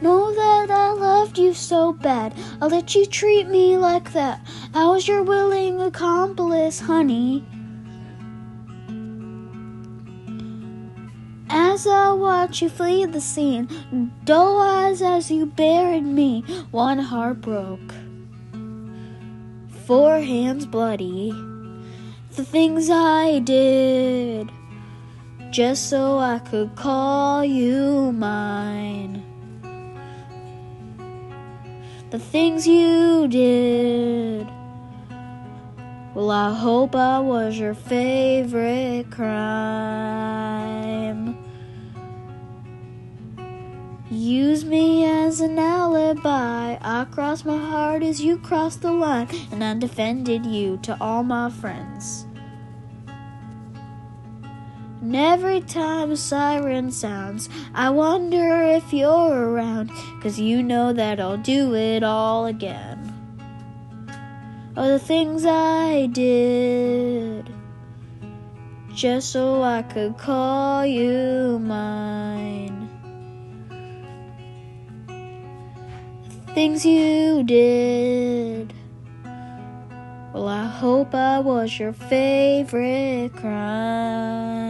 Know that I loved you so bad. I'll let you treat me like that. I was your willing accomplice, honey. As I watch you flee the scene, dull eyes as you buried me, one heart broke, four hands bloody. The things I did just so I could call you mine. The things you did. Well, I hope I was your favorite crime. Use me as an alibi. I crossed my heart as you crossed the line, and I defended you to all my friends. And every time a siren sounds, I wonder if you're around, 'cause you know that I'll do it all again. Oh, the things I did, just so I could call you mine. Things you did. Well, I hope I was your favorite crime.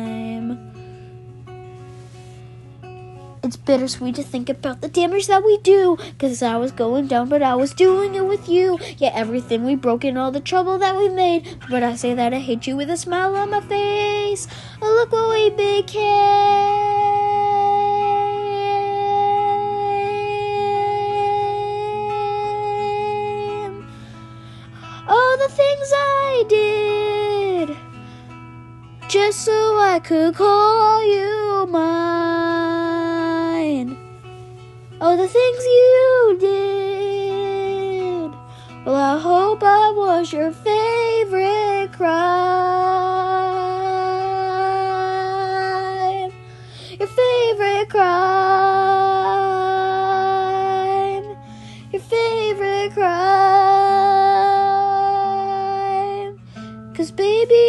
It's bittersweet to think about the damage that we do. Cause I was going down, but I was doing it with you. Yeah, everything we broke and all the trouble that we made. But I say that I hate you with a smile on my face. Oh, look what we became. All the things I did. Just so I could call you mine. Oh, the things you did. Well, I hope I was your favorite crime. Your favorite crime. Your favorite crime. Cause baby,